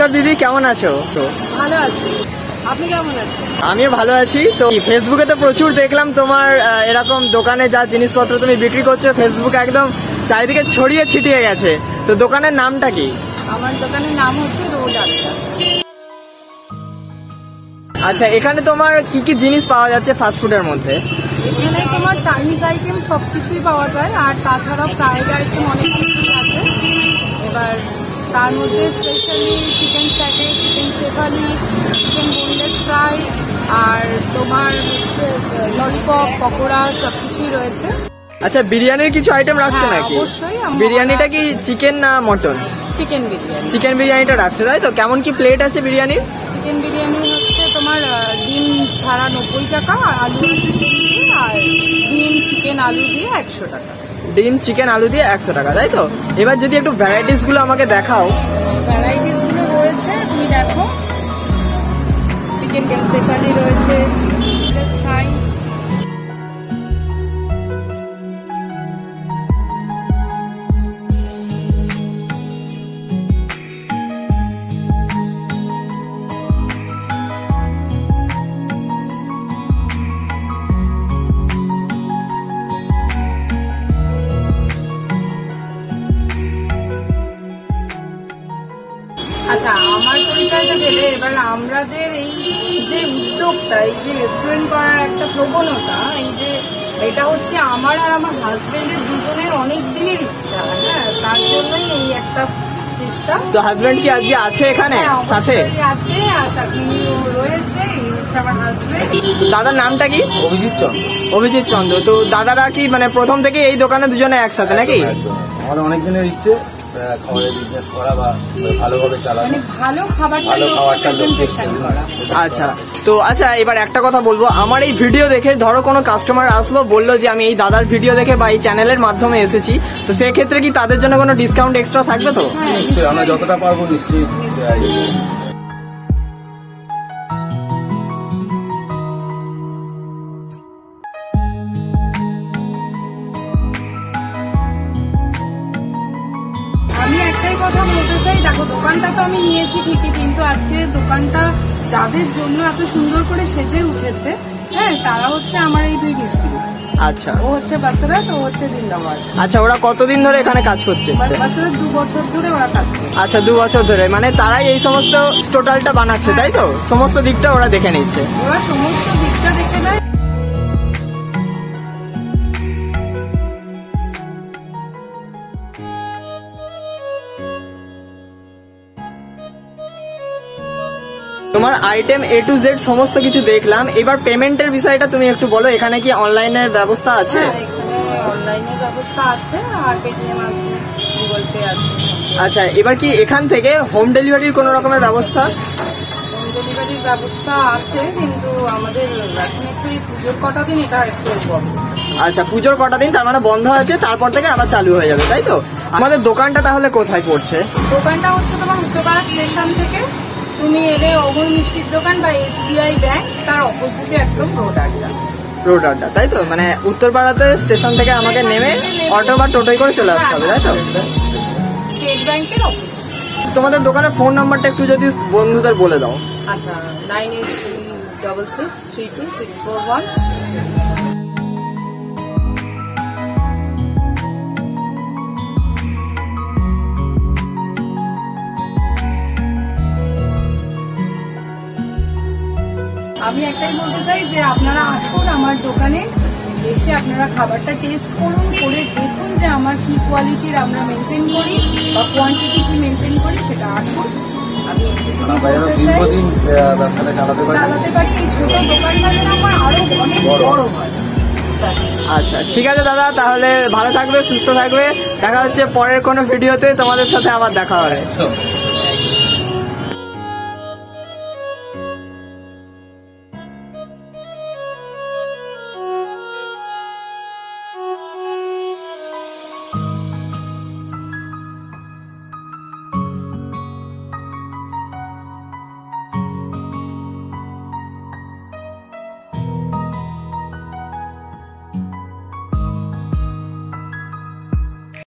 কেমন আছো? তো ভালো আছি। আপনি কেমন আছেন? আমিও ভালো আছি। তো ফেসবুকে তো প্রচুর দেখলাম তোমার এরকম দোকানে যা জিনিসপত্র তুমি বিক্রি করছ ফেসবুক একদম চারিদিকে ছড়িয়ে ছিটিয়ে গেছে। তো দোকানের নামটা কি? আমার দোকানের নাম হচ্ছে রোড আড্ডা আচ্ছা এখানে তোমার কি কি জিনিস পাওয়া যাচ্ছে ফাস্টফুডের মধ্যে? এখানে তোমার চাইনিজ আইটেম সব কিছুই পাওয়া যায় আর তাছাড়াও ফ্রাইড আইটেম অনেক কিছুই আছে। এবার তার মধ্যে স্পেশালি চিকেন স্যাটে চিকেন সেফালি চিকেন বোনলেস ফ্রাই আর তোমার হচ্ছে ললিপপ পকোড়া সব কিছুই রয়েছে। আচ্ছা বিরিয়ানির কিছু আইটেম রাখছো হ্যাঁ, নাকি? অবশ্যই, বিরিয়ানিটা কি চিকেন না মটন চিকেন বিরিয়ানি। চিকেন বিরিয়ানিটা রাখছো তাই তো? কেমন কি প্লেট আছে বিরিয়ানির? চিকেন বিরিয়ানি হচ্ছে তোমার ডিম ছাড়া নব্বই টাকা আলু চিকেন দিয়ে আর ডিম চিকেন আলু দিয়ে একশো টাকা। ডিম, চিকেন, আলু দিয়ে একশো টাকা, তাই তো? এবার যদি একটু ভ্যারাইটিসগুলো আমাকে দেখাও। ভ্যারাইটিসগুলো রয়েছে, তুমি দেখো। চিকেন কেনসেফালি রয়েছে আচ্ছা আমার পরিচয়টা পেলে এবার আমাদের এই যে উদ্যোগটা এই যে রেস্টুরেন্ট করার একটা প্রবণতা এই যে এটা হচ্ছে আমার আর আমার হাজবেন্ডের দুজনের অনেক দিনের ইচ্ছা হ্যাঁ তার জন্যই এই একটা চেষ্টা। তো হাজবেন্ড কি আজকে আছে এখানে? হ্যাঁ, সাথে? আছে আর রয়েছে আমার হাজবেন্ড দাদার নামটা কি? অভিজিৎ চন্দ্র। অভিজিৎ চন্দ্র। তো দাদারা কি মানে প্রথম থেকে এই দোকানে দুজনে একসাথে নাকি। আমাদের অনেক দিনের ইচ্ছে খাবারের বিজনেস করা বা ভালোভাবে চালানো। মানে ভালো খাবারটা ভালো খাবারটা লোককে আচ্ছা তো আচ্ছা এবার একটা কথা বলব। আমার এই ভিডিও দেখে ধরো কোনো কাস্টমার আসলো বলল যে আমি এই দাদার ভিডিও দেখে বা এই চ্যানেলের মাধ্যমে এসেছি। তো সেক্ষেত্রে কি তাদের জন্য কোনো ডিসকাউন্ট এক্সট্রা থাকবে তো? হ্যাঁ, নিশ্চয়ই আমরা যতটা পারব নিশ্চয়ই। কথা বলতে চাই। দেখো দোকানটা তো আমি নিয়েছি ঠিকই কিন্তু আজকে দোকানটা যাদের জন্য এত সুন্দর করে সেজে উঠেছে হ্যাঁ তারা হচ্ছে আমার এই দুই মিস্ত্রি। আচ্ছা। ও হচ্ছে বাসারাত ও হচ্ছে দিল্লাবাজ আচ্ছা ওরা কতদিন ধরে এখানে কাজ করছে? বাসারাত দু বছর ধরে ওরা কাজ করে আচ্ছা দু বছর ধরে। মানে তারাই এই সমস্ত টোটালটা বানাচ্ছে তাই তো? সমস্ত দিকটা ওরা দেখে নিচ্ছে। ওরা সমস্ত দিকটা দেখে নেয় তোমার আইটেম এ টু জেড সমস্ত কিছু দেখলাম। এবার পেমেন্টের বিষয়টা তুমি একটু বলো এখানে কি অনলাইনের ব্যবস্থা আছে? হ্যাঁ অনলাইনের ব্যবস্থা আছে আর পেটিএম আছে গুগল পে আছে। আচ্ছা এবার কি এখান থেকে হোম ডেলিভারির কোনো রকমের ব্যবস্থা? হোম ডেলিভারির ব্যবস্থা আছে কিন্তু আমাদের এখন একটু এই পুজোর কটা দিন এটা একটু আচ্ছা পুজোর কটা দিন তার মানে বন্ধ আছে তারপর থেকে আবার চালু হয়ে যাবে তাই তো? আমাদের দোকানটা তাহলে কোথায় পড়ছে? দোকানটা হচ্ছে তোমার উত্তরপাড়া স্টেশন থেকে। তুমি এলে অমর মিষ্টির দোকান বা এসবিআই ব্যাংক তার অপোজিটে একদম রোড আড্ডা। রোড আড্ডা তাই তো? মানে উত্তরপাড়াতে স্টেশন থেকে আমাকে নেমে অটো বা টোটোই করে চলে আসতে হবে তাই তো? স্টেট ব্যাংকের তোমাদের দোকানের ফোন নাম্বারটা একটু যদি বন্ধুদের বলে দাও। আচ্ছা nine eight three double six three two six four one আমি একটাই বলতে চাই যে আপনারা আসুন আমার দোকানে এসে আপনারা খাবারটা টেস্ট করুন করে দেখুন যে আমার কি কোয়ালিটির আমরা মেনটেন করি বা কোয়ান্টিটি কি মেনটেন করি সেটা আসুন। আমি এটুকুই আমরা যেন বলতে চাই দীর্ঘদিন আহ, ব্যবসাটা চালাতে পারি এই ছোট দোকানটা যেন আমার আরও অনেক বড়। বড় হয়। আচ্ছা ঠিক আছে দাদা তাহলে ভালো থাকবে সুস্থ থাকবে। দেখা হচ্ছে পরের কোনো ভিডিওতে তোমাদের সাথে আবার দেখা হবে।